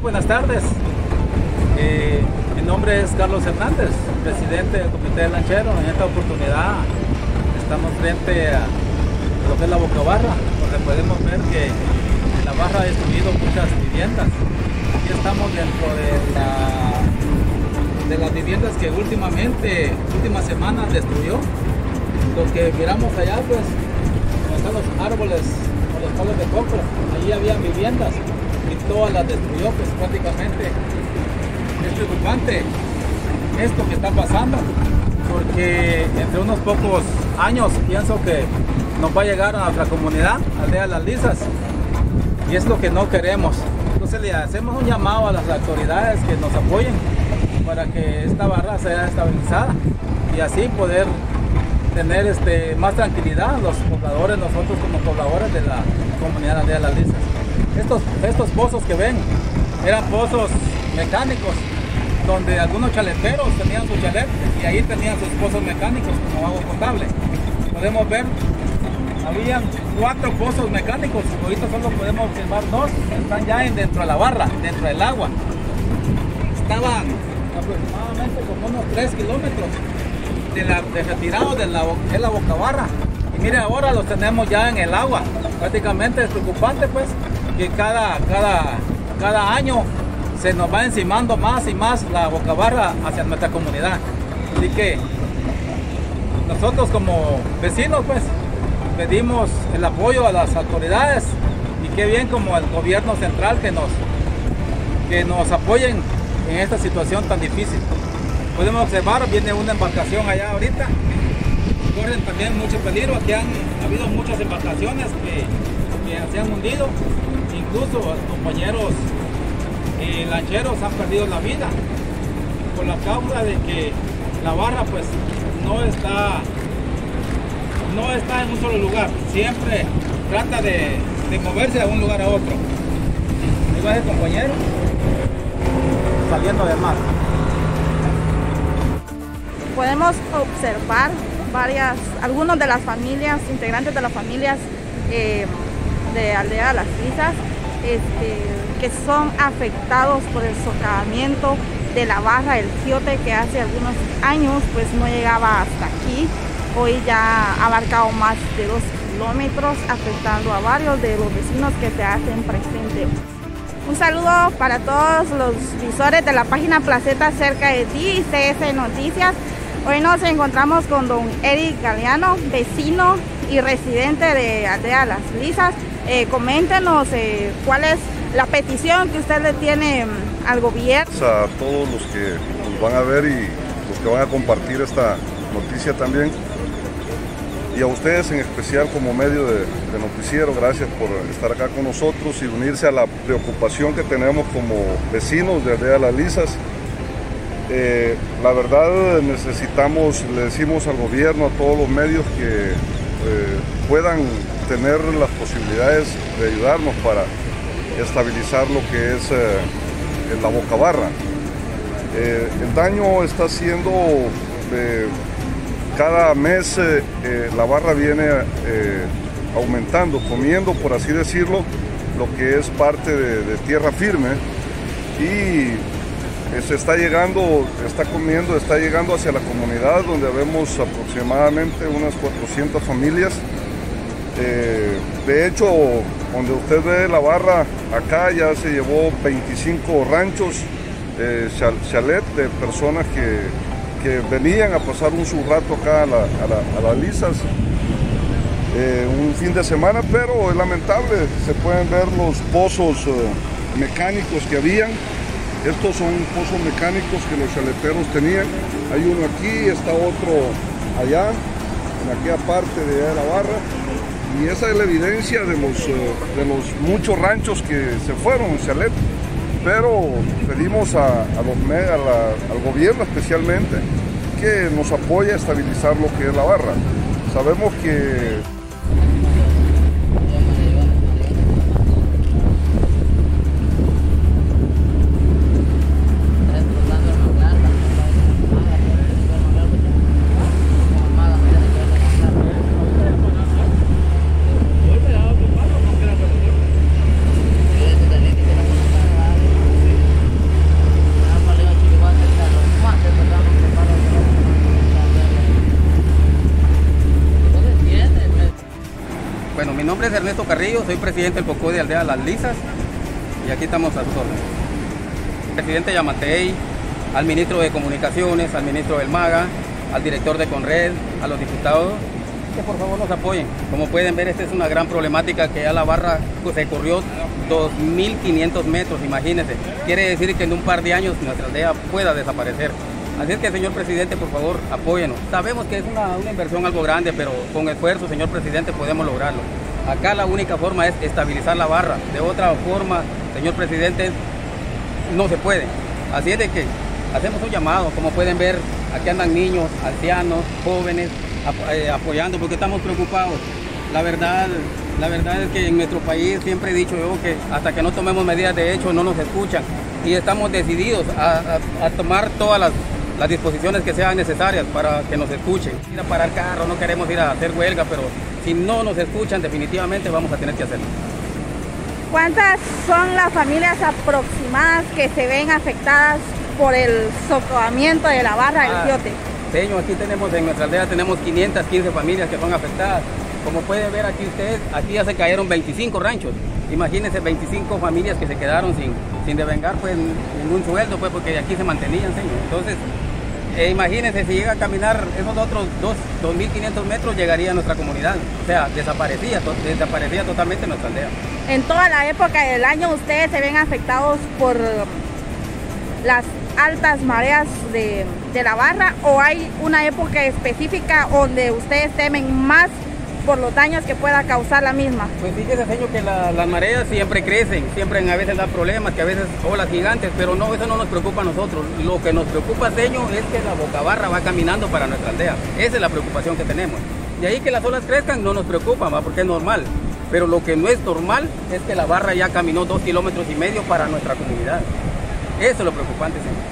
Buenas tardes. Eh, mi nombre es Carlos Hernández, presidente del Comité de Lanchero. En esta oportunidad estamos frente a lo que es la Boca Barra, donde podemos ver que la barra ha destruido muchas viviendas. Aquí estamos dentro de, de las viviendas que últimamente, últimas semanas destruyó. Lo que miramos allá, pues, están los árboles los palos de coco, allí había viviendas y todas las destruyó, pues prácticamente es preocupante esto que está pasando, porque entre unos pocos años pienso que nos va a llegar a nuestra comunidad, Aldea Las Lisas, y es lo que no queremos. Entonces le hacemos un llamado a las autoridades que nos apoyen para que esta barra sea estabilizada y así poder tener este, más tranquilidad los pobladores, nosotros como pobladores de la comunidad Aldea Las Lisas. Estos, estos pozos que ven eran pozos mecánicos, donde algunos chaleteros tenían su chalet y ahí tenían sus pozos mecánicos como agua potable. Podemos ver, habían cuatro pozos mecánicos, ahorita solo podemos observar dos, están ya dentro de la barra, dentro del agua. Estaban aproximadamente como unos 3 kilómetros de, la, de retirado de la, de la. Y mire, ahora los tenemos ya en el agua. Prácticamente es preocupante pues que cada, cada, cada año se nos va encimando más y más la boca barra hacia nuestra comunidad. Así que nosotros como vecinos pues pedimos el apoyo a las autoridades y qué bien como el gobierno central que nos, que nos apoyen en esta situación tan difícil. Podemos observar, viene una embarcación allá ahorita, corren también mucho peligro, aquí han habido muchas embarcaciones que, se han hundido, incluso compañeros eh, lancheros han perdido la vida por la causa de que la barra pues no está no está en un solo lugar, siempre trata de, de moverse de un lugar a otro. Ahí va el compañero saliendo del mar. Podemos observar varias, algunos de las familias, integrantes de las familias eh, de Aldea Las Lisas, este, que son afectados por el socavamiento de la barra del Giote que hace algunos años pues no llegaba hasta aquí hoy ya ha abarcado más de dos kilómetros, afectando a varios de los vecinos que se hacen presentes. Un saludo para todos los visores de la página Placeta cerca de ti CS Noticias. Hoy nos encontramos con don Eric Galeano, vecino y residente de Aldea Las Lisas. Eh, coméntenos eh, cuál es la petición que usted le tiene mm, al gobierno. A todos los que nos van a ver y los que van a compartir esta noticia también y a ustedes en especial como medio de, de, noticiero, gracias por estar acá con nosotros y unirse a la preocupación que tenemos como vecinos de Aldea Las Lisas. Eh, la verdad necesitamos, le decimos al gobierno, a todos los medios que eh, puedan tener las posibilidades de ayudarnos para estabilizar lo que es eh, la boca barra. el daño está siendo cada mes eh, eh, la barra viene eh, aumentando, comiendo, por así decirlo, lo que es parte de, de tierra firme y se está llegando, está comiendo, está llegando hacia la comunidad donde vemos aproximadamente unas 400 familias. de hecho, donde usted ve la barra, acá ya se llevó 25 ranchos, chalet de personas que que venían a pasar un su rato acá a, las lisas eh, un fin de semana, pero es lamentable, se pueden ver los pozos eh, mecánicos que habían. Estos son pozos mecánicos que los chaleteros tenían. Hay uno aquí, está otro allá, en aquella parte de la barra. Y esa es la evidencia de los, eh, de los muchos ranchos que se fueron, chalet pero pedimos a, los, a al gobierno especialmente que nos apoye a estabilizar lo que es la barra. Sabemos que nombre es Ernesto Carrillo, soy presidente del POCO de Aldea Las Lisas y aquí estamos a sus órdenes. Presidente Yamatei, al ministro de Comunicaciones, al ministro del MAGA, al director de Conred, a los diputados, que por favor nos apoyen. Como pueden ver, esta es una gran problemática que ya la barra pues, se corrió 2.500 metros, imagínense. Quiere decir que en un par de años nuestra aldea pueda desaparecer. Así es que, señor presidente, por favor, apóyenos. Sabemos que es una inversión algo grande, pero con esfuerzo, señor presidente, podemos lograrlo. Acá la única forma es estabilizar la barra. De otra forma, señor presidente, no se puede. Así es de que hacemos un llamado, como pueden ver, aquí andan niños, ancianos, jóvenes, eh, apoyando porque estamos preocupados. La verdad, la verdad es que en nuestro país siempre he dicho yo que hasta que no tomemos medidas de hecho no nos escuchan y estamos decididos a, tomar todas las, las, disposiciones que sean necesarias para que nos escuchen. Ir a parar carro, no queremos ir a hacer huelga, pero si no nos escuchan definitivamente vamos a tener que hacerlo. ¿Cuántas son las familias aproximadas que se ven afectadas por el socavamiento de la barra del Quiote? Ah, señor, aquí tenemos en nuestra aldea tenemos 515 familias que son afectadas. Como pueden ver aquí ustedes, aquí ya se cayeron 25 ranchos. Imagínense 25 familias que se quedaron sin, sin devengar pues ningún sueldo, pues porque aquí se mantenían, señor. Entonces, eh, imagínense si llega a caminar esos otros 2.500 metros llegaría a nuestra comunidad. O sea, desaparecía, desaparecía totalmente nuestra aldea. En toda la época del año ustedes se ven afectados por las altas mareas de, la barra o hay una época específica donde ustedes temen más por los daños que pueda causar la misma? Pues fíjese, señor, que las mareas siempre crecen, siempre a veces dan problemas, que a veces olas gigantes, pero no, eso no nos preocupa a nosotros. Lo que nos preocupa, señor, es que la bocabarra va caminando para nuestra aldea. Esa es la preocupación que tenemos. De ahí que las olas crezcan no nos preocupa, ¿va? porque es normal. Pero lo que no es normal es que la barra ya caminó dos kilómetros y medio para nuestra comunidad. Eso es lo preocupante, señor.